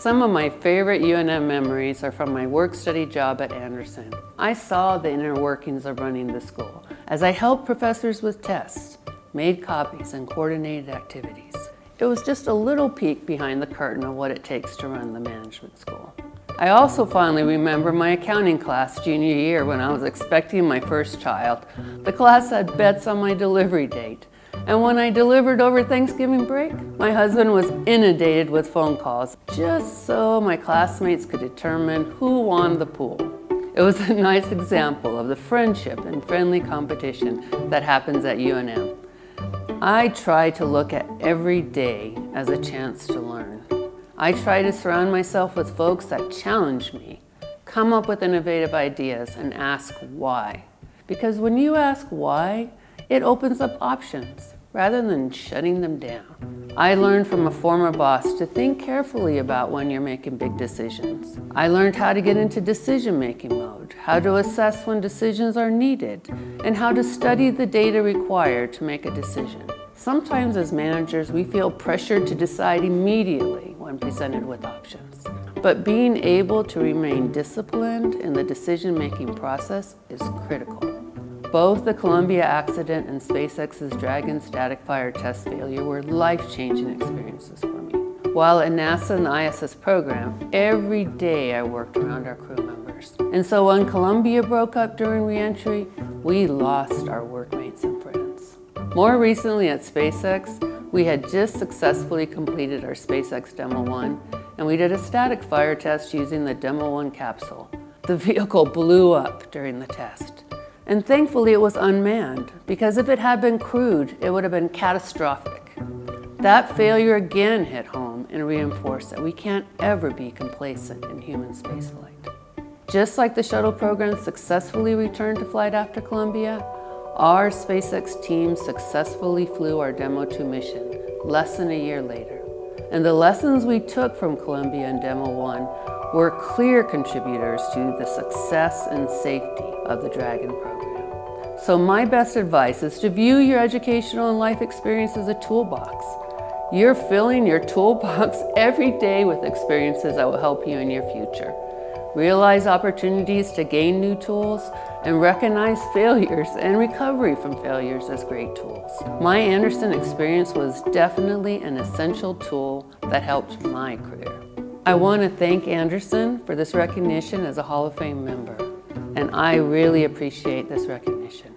Some of my favorite UNM memories are from my work-study job at Anderson. I saw the inner workings of running the school as I helped professors with tests, made copies, and coordinated activities. It was just a little peek behind the curtain of what it takes to run the management school. I also fondly remember my accounting class junior year when I was expecting my first child. The class had bets on my delivery date. And when I delivered over Thanksgiving break, my husband was inundated with phone calls just so my classmates could determine who won the pool. It was a nice example of the friendship and friendly competition that happens at UNM. I try to look at every day as a chance to learn. I try to surround myself with folks that challenge me, come up with innovative ideas, and ask why. Because when you ask why, it opens up options rather than shutting them down. I learned from a former boss to think carefully about when you're making big decisions. I learned how to get into decision-making mode, how to assess when decisions are needed, and how to study the data required to make a decision. Sometimes as managers, we feel pressured to decide immediately when presented with options. But being able to remain disciplined in the decision-making process is critical. Both the Columbia accident and SpaceX's Dragon static fire test failure were life-changing experiences for me. While at NASA and the ISS program, every day I worked around our crew members. And so when Columbia broke up during reentry, we lost our workmates and friends. More recently at SpaceX, we had just successfully completed our SpaceX Demo 1, and we did a static fire test using the Demo 1 capsule. The vehicle blew up during the test. And thankfully it was unmanned, because if it had been crewed, it would have been catastrophic. That failure again hit home and reinforced that we can't ever be complacent in human spaceflight. Just like the shuttle program successfully returned to flight after Columbia, our SpaceX team successfully flew our Demo 2 mission less than a year later. And the lessons we took from Columbia and Demo 1 were clear contributors to the success and safety of the Dragon program. So my best advice is to view your educational and life experience as a toolbox. You're filling your toolbox every day with experiences that will help you in your future. Realize opportunities to gain new tools and recognize failures and recovery from failures as great tools. My Anderson experience was definitely an essential tool that helped my career. I want to thank Anderson for this recognition as a Hall of Fame member, and I really appreciate this recognition.